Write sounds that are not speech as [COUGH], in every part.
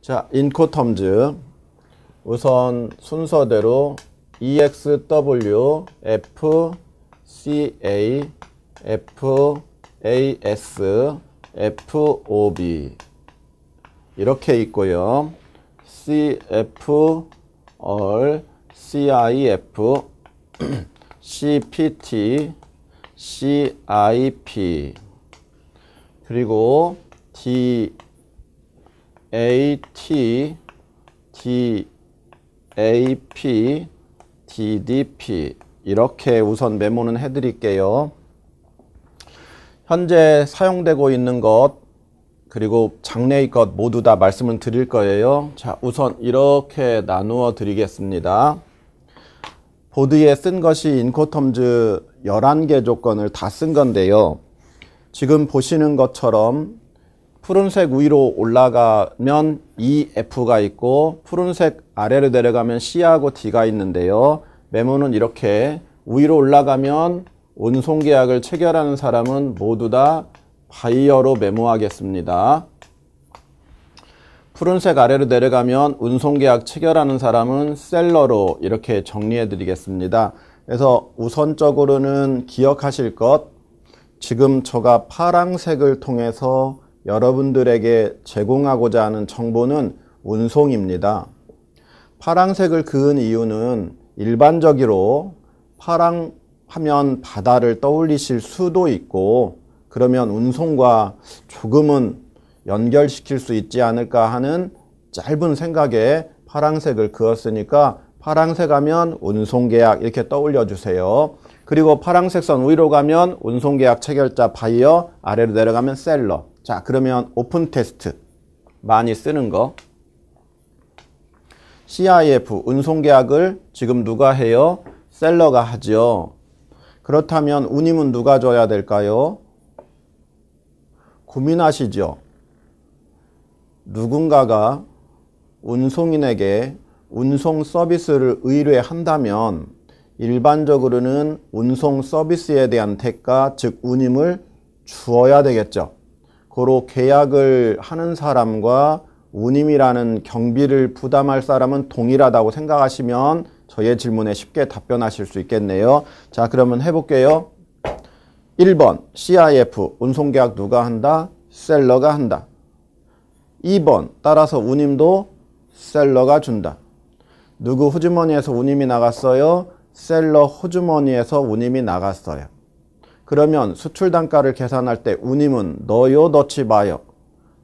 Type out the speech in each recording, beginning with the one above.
자, 인코텀즈. 우선 순서대로 EXW, F, CA, FAS, FOB. 이렇게 있고요. CF, all, CIF, CPT, CIP. 그리고 D, AT, DAP, DDP 이렇게 우선 메모는 해드릴게요. 현재 사용되고 있는 것 그리고 장래의 것 모두 다 말씀을 드릴 거예요. 자, 우선 이렇게 나누어 드리겠습니다. 보드에 쓴 것이 인코텀즈 11개 조건을 다 쓴 건데요. 지금 보시는 것처럼 푸른색 위로 올라가면 EF가 있고 푸른색 아래로 내려가면 C하고 D가 있는데요. 메모는 이렇게 위로 올라가면 운송계약을 체결하는 사람은 모두 다 바이어로 메모하겠습니다. 푸른색 아래로 내려가면 운송계약 체결하는 사람은 셀러로 이렇게 정리해 드리겠습니다. 그래서 우선적으로는 기억하실 것 지금 제가 파랑색을 통해서 여러분들에게 제공하고자 하는 정보는 운송입니다. 파랑색을 그은 이유는 일반적으로 파랑 하면 바다를 떠올리실 수도 있고 그러면 운송과 조금은 연결시킬 수 있지 않을까 하는 짧은 생각에 파랑색을 그었으니까 파랑색 하면 운송계약 이렇게 떠올려 주세요. 그리고 파랑색 선 위로 가면 운송계약 체결자 바이어 아래로 내려가면 seller 자 그러면 오픈 테스트 많이 쓰는 거 CIF 운송계약을 지금 누가 해요? seller가 하죠. 그렇다면 운임은 누가 줘야 될까요? 고민하시죠. 누군가가 운송인에게 운송 서비스를 의뢰한다면 일반적으로는 운송 서비스에 대한 대가, 즉 운임을 주어야 되겠죠. 고로 계약을 하는 사람과 운임이라는 경비를 부담할 사람은 동일하다고 생각하시면 저의 질문에 쉽게 답변하실 수 있겠네요. 자, 그러면 해볼게요. 1번 CIF 운송계약 누가 한다? 셀러가 한다. 2번 따라서 운임도 셀러가 준다. 누구 호주머니에서 운임이 나갔어요? 셀러 호주머니에서 운임이 나갔어요. 그러면 수출 단가를 계산할 때 운임은 넣어요, 넣지 마요?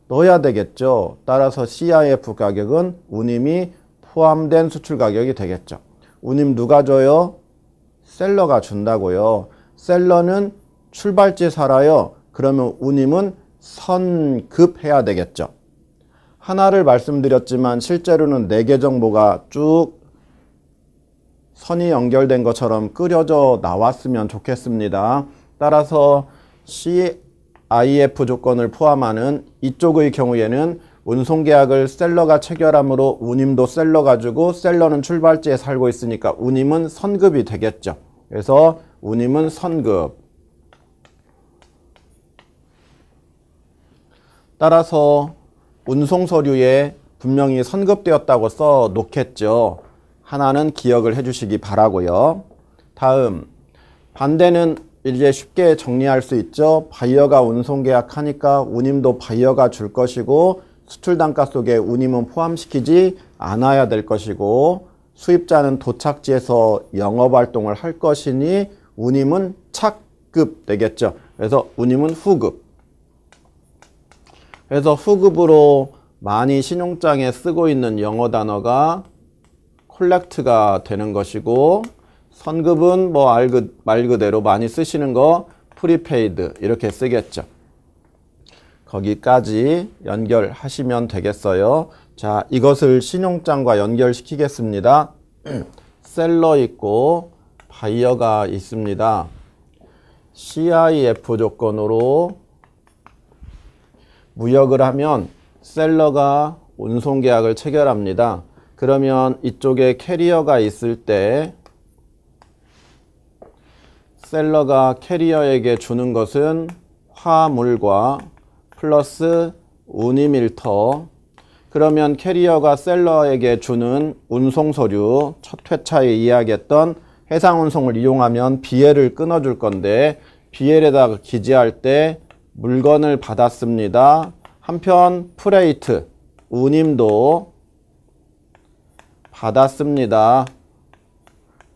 넣어야 되겠죠. 따라서 CIF 가격은 운임이 포함된 수출 가격이 되겠죠. 운임 누가 줘요? 셀러가 준다고요. 셀러는 출발지 살아요. 그러면 운임은 선급해야 되겠죠. 하나를 말씀드렸지만 실제로는 네 개 정보가 쭉 선이 연결된 것처럼 끓여져 나왔으면 좋겠습니다. 따라서 CIF 조건을 포함하는 이쪽의 경우에는 운송계약을 셀러가 체결함으로 운임도 셀러가 주고 셀러는 출발지에 살고 있으니까 운임은 선급이 되겠죠. 그래서 운임은 선급. 따라서 운송 서류에 분명히 선급되었다고 써 놓겠죠. 하나는 기억을 해주시기 바라고요. 다음 반대는 이제 쉽게 정리할 수 있죠. 바이어가 운송 계약 하니까 운임도 바이어가 줄 것이고 수출 단가 속에 운임은 포함시키지 않아야 될 것이고 수입자는 도착지에서 영업 활동을 할 것이니 운임은 착급 되겠죠. 그래서 운임은 후급. 그래서 후급으로 많이 신용장에 쓰고 있는 영어 단어가 collect가 되는 것이고 선급은 뭐 말 그대로 많이 쓰시는 거 prepaid 이렇게 쓰겠죠. 거기까지 연결하시면 되겠어요. 자, 이것을 신용장과 연결시키겠습니다. [CLEARS THROAT] seller 있고 바이어가 있습니다. CIF 조건으로 무역을 하면 seller가 운송 계약을 체결합니다. 그러면 이쪽에 carrier가 있을 때 seller가 carrier에게 주는 것은 화물과 플러스 운임일터 그러면 carrier가 seller에게 주는 운송 서류 첫 회차에 이야기했던 해상 운송을 이용하면 BL을 끊어줄 건데 BL에다가 기재할 때 물건을 받았습니다. 한편 프레이트 운임도 받았습니다.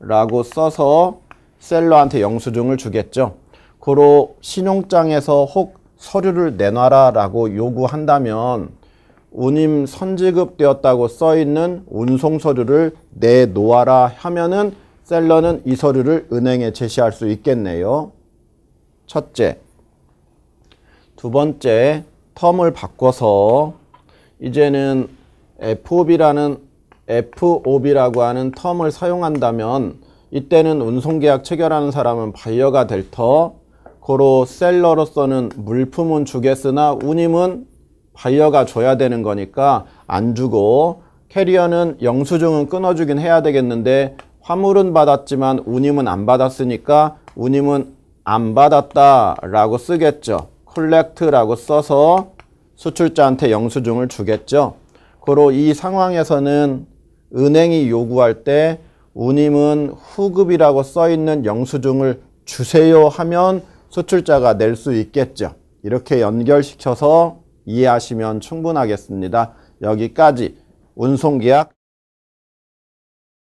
라고 써서 셀러한테 영수증을 주겠죠. 고로 신용장에서 혹 서류를 내놔라 라고 요구한다면 운임 선지급되었다고 써있는 운송 서류를 내놓아라 하면은 셀러는 이 서류를 은행에 제시할 수 있겠네요. 첫째. 두 번째, 텀을 바꿔서 이제는 FOB라는 FOB라고 하는 텀을 사용한다면 이때는 운송계약 체결하는 사람은 바이어가 될 터, 고로 셀러로서는 물품은 주겠으나 운임은 바이어가 줘야 되는 거니까 안 주고 캐리어는 영수증은 끊어주긴 해야 되겠는데 화물은 받았지만 운임은 안 받았으니까 운임은 안 받았다 라고 쓰겠죠. 콜렉트라고 써서 수출자한테 영수증을 주겠죠. 고로 이 상황에서는 은행이 요구할 때 운임은 후급이라고 써 있는 영수증을 주세요 하면 수출자가 낼 수 있겠죠. 이렇게 연결시켜서 이해하시면 충분하겠습니다. 여기까지 운송계약